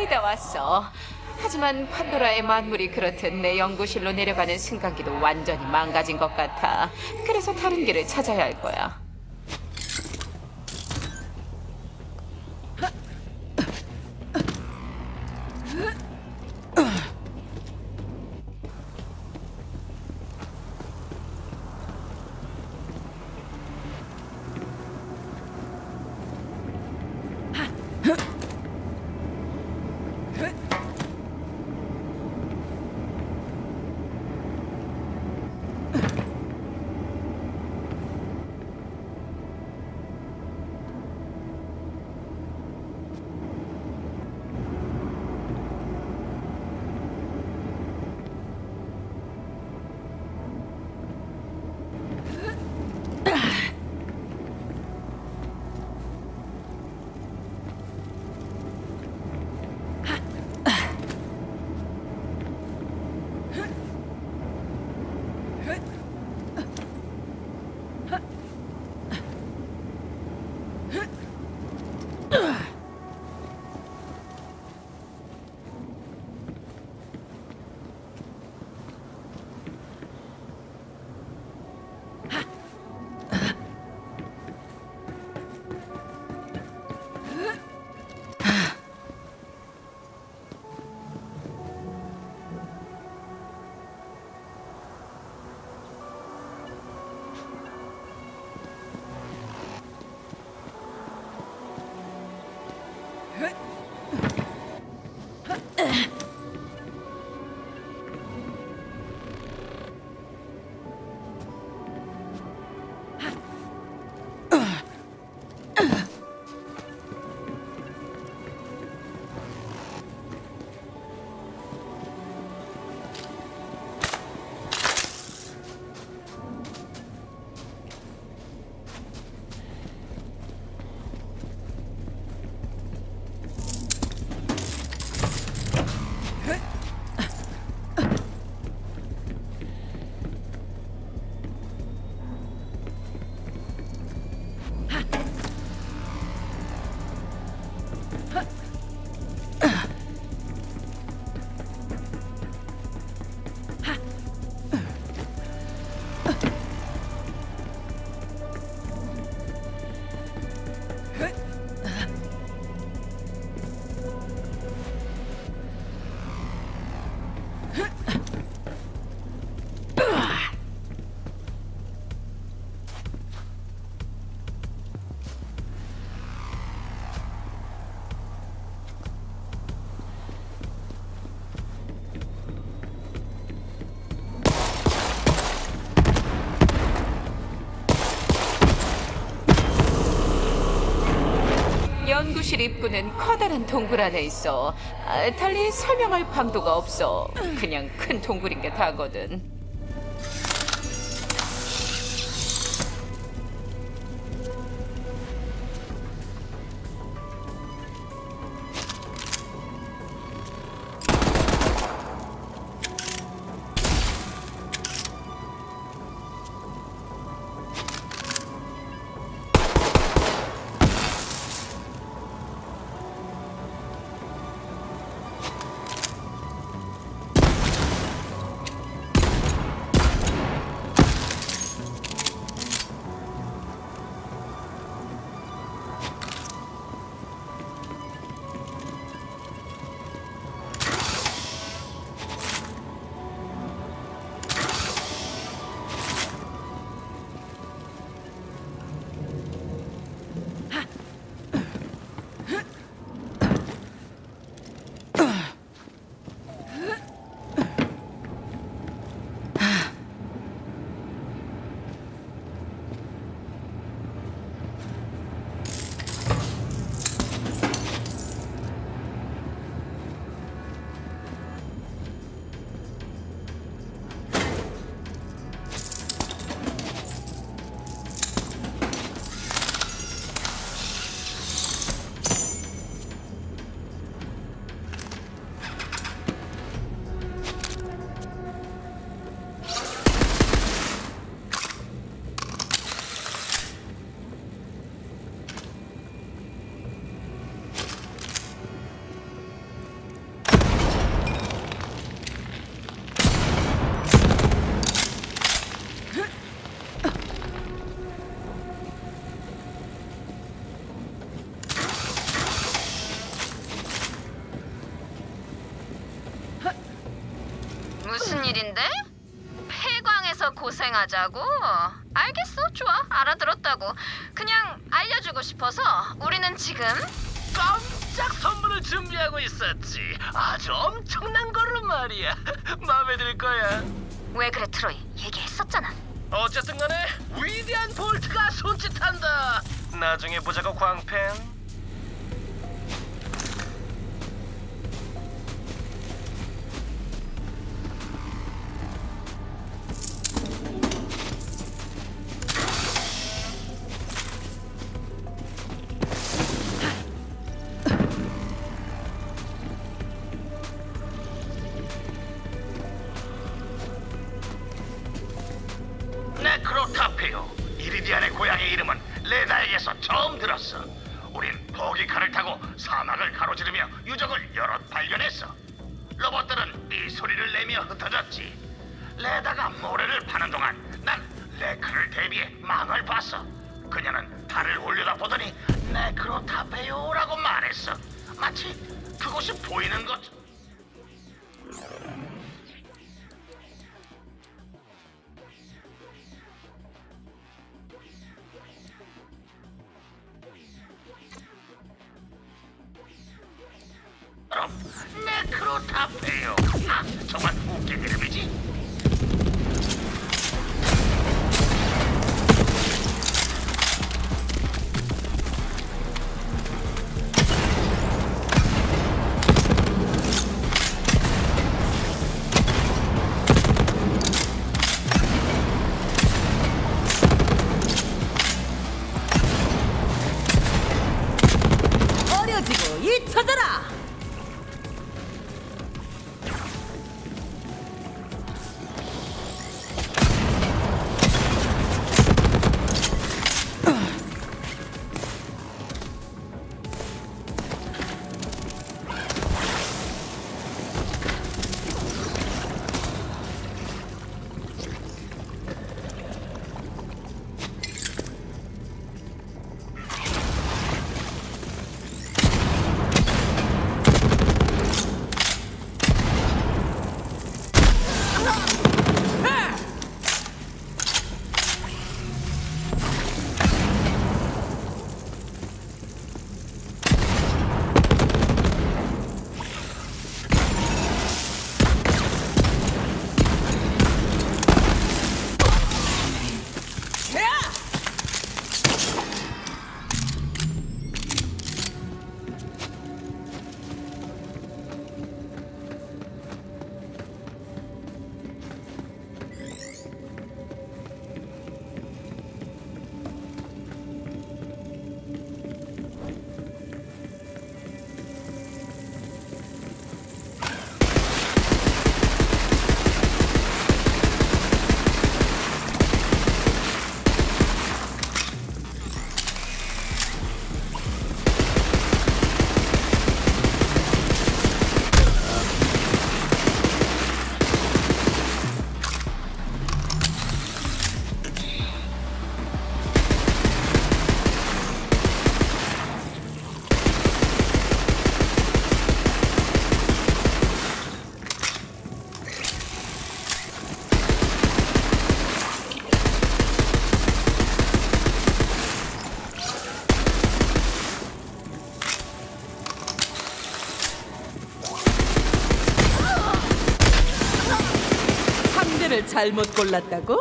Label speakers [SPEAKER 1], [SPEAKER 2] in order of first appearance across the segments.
[SPEAKER 1] 거의 다 왔어. 하지만 판도라의 만물이 그렇듯 내 연구실로 내려가는 승강기도 완전히 망가진 것 같아. 그래서 다른 길을 찾아야 할 거야. 연구실 입구는 커다란 동굴 안에 있어. 아, 달리 설명할 방도가 없어. 그냥 큰 동굴인 게 다거든.
[SPEAKER 2] 일인데? 폐광에서 고생하자고? 알겠어, 좋아, 알아들었다고. 그냥 알려주고 싶어서 우리는 지금
[SPEAKER 3] 깜짝 선물을 준비하고 있었지. 아주 엄청난 거로 말이야. 마음에 들 거야.
[SPEAKER 2] 왜 그래, 트로이? 얘기했었잖아.
[SPEAKER 3] 어쨌든 간에 위대한 볼트가 손짓한다. 나중에 보자고 광팬. 네크로타페요. 이리디안의 고향의 이름은 레다에게서 처음 들었어. 우린 포기칼을 타고 사막을 가로지르며 유적을 여럿 발견했어. 로봇들은 이 소리를 내며 흩어졌지. 레다가 모래를 파는 동안 난 레크를 대비해 망을 봤어. 그녀는 달을 올려다 보더니 네크로타페요라고 말했어. 마치 그곳이 보이는 것. 그럼 네크로타페요. 아, 정말 웃긴 이름이지.
[SPEAKER 4] 잘못 골랐다고?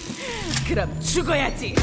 [SPEAKER 4] 그럼 죽어야지.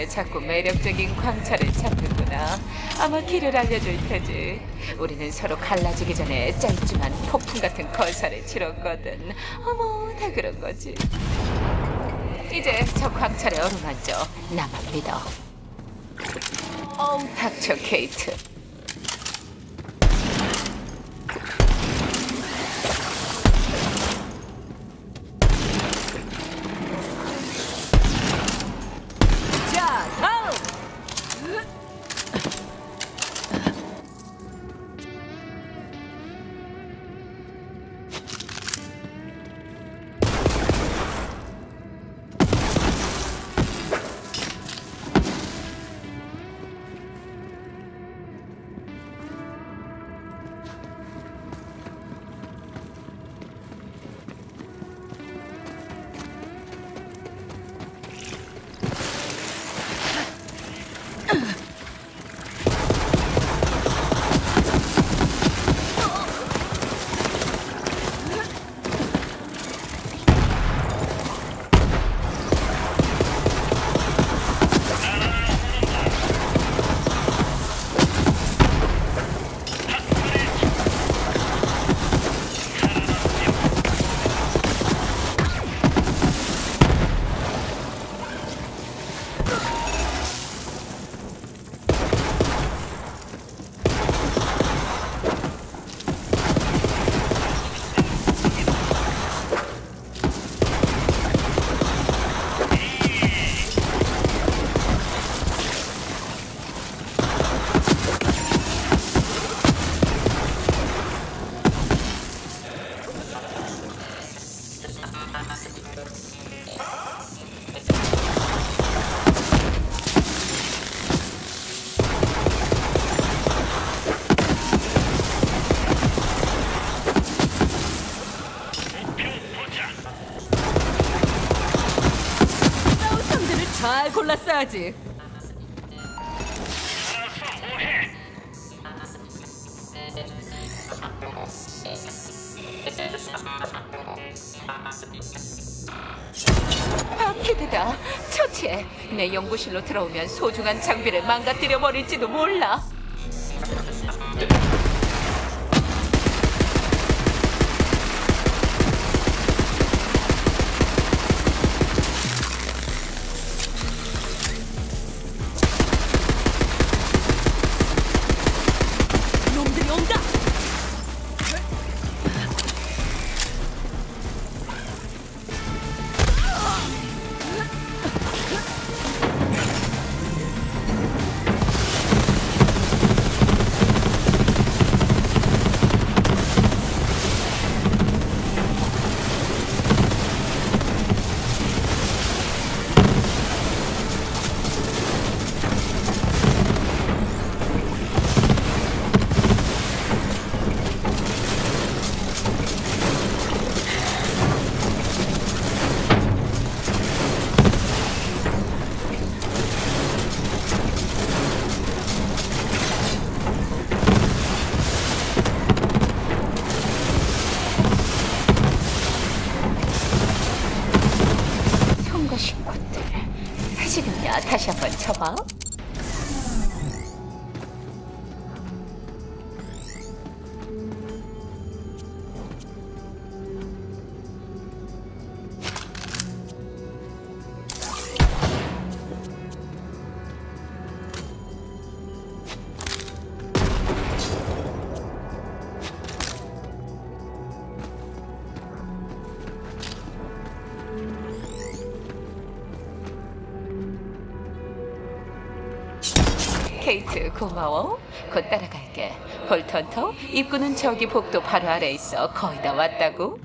[SPEAKER 1] 이름에 자꾸 매력적인 광차를 찾는구나. 아마 길을 알려줄 테지. 우리는 서로 갈라지기 전에 짤끔한 폭풍 같은 건사를 치렀거든. 어머, 다 그런 거지. 이제 저 광차를 어루만져. 나만 믿어. 어우, 닥쳐, 케이트.
[SPEAKER 4] 올랐어야지.
[SPEAKER 1] 파키드다. 처치해. 내 연구실로 들어오면 소중한 장비를 망가뜨려 버릴지도 몰라. 케이트 고마워. 곧 따라갈게. 볼턴터 입구는 저기 복도 바로 아래 있어. 거의 다 왔다고.